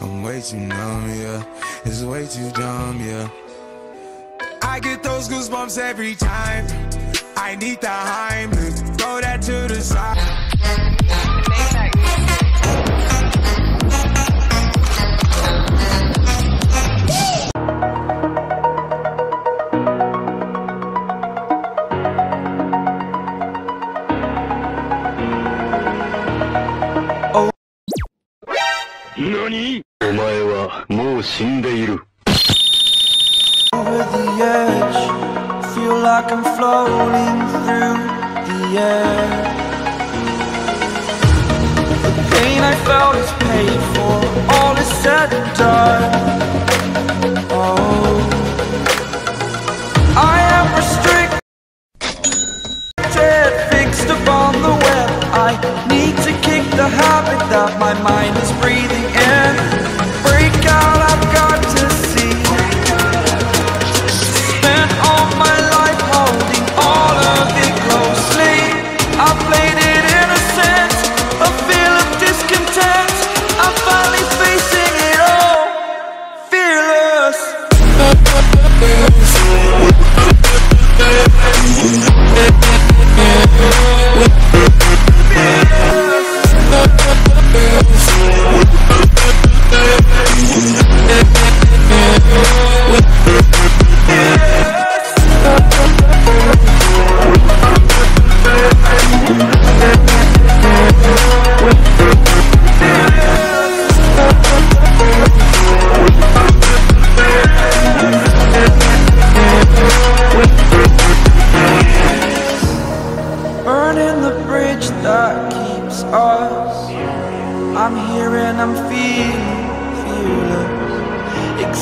I'm way too numb, yeah. It's way too dumb, yeah. I get those goosebumps every time. I need the Heimlich. Throw that to the side. 何お前はもう死んでいる。 over the edge. Feel like I'm floating through the air. The pain I felt is paid for. All is said and done. Oh, I am restricted, I need to kick the habit that my mind is breathing in.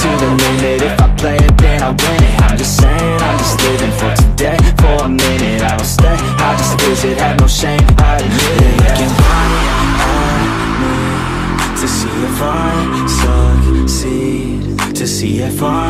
to the limit If I play it, then I win it. I'm just saying, I'm just living for today. For a minute, I don't stay. I just visit, have no shame I admit it. Looking right at me To see if I succeed To see if I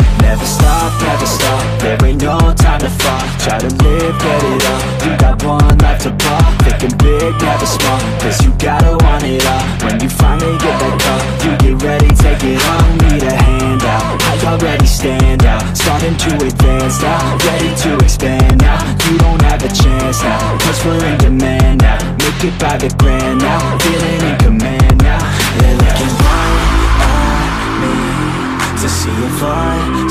Never stop, never stop, there ain't no time to fall Try to live, get it up, you got one life to pop Thinking big, never small, cause you gotta want it all. When you finally get that call, you get ready, take it on. Need a hand out, I already stand out. Starting to advance now, ready to expand now. You don't have a chance now, cause we're in demand now. Make it by the grand now, feeling in command now. They're looking right at me to see if I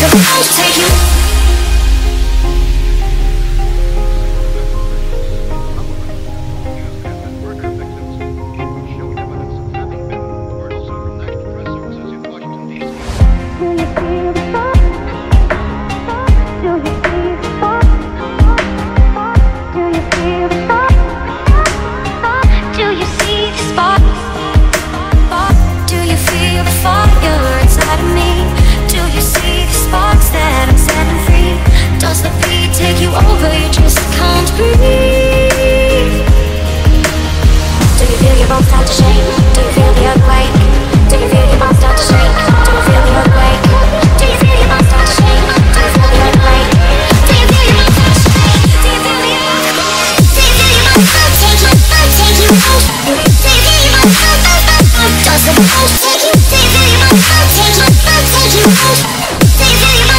So I'll take you.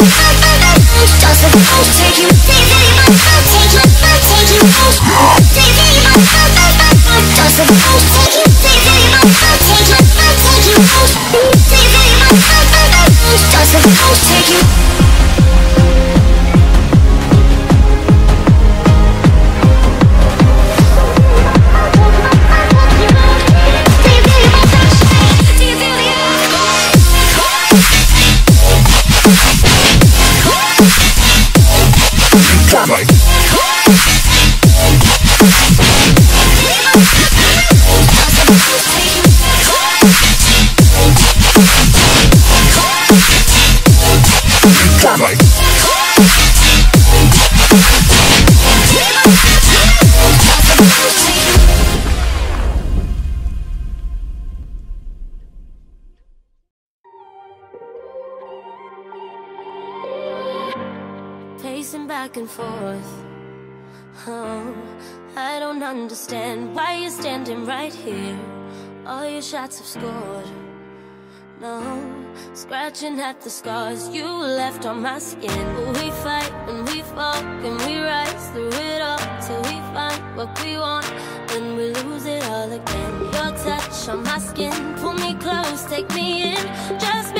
Take you, take you, move. Pacing back and forth. Oh, I don't understand why you're standing right here. All your shots have scored. No, scratching at the scars you left on my skin. We fight and we fall and we rise through it all till we find what we want. Then we lose it all again. Your touch on my skin, pull me close, take me in. Just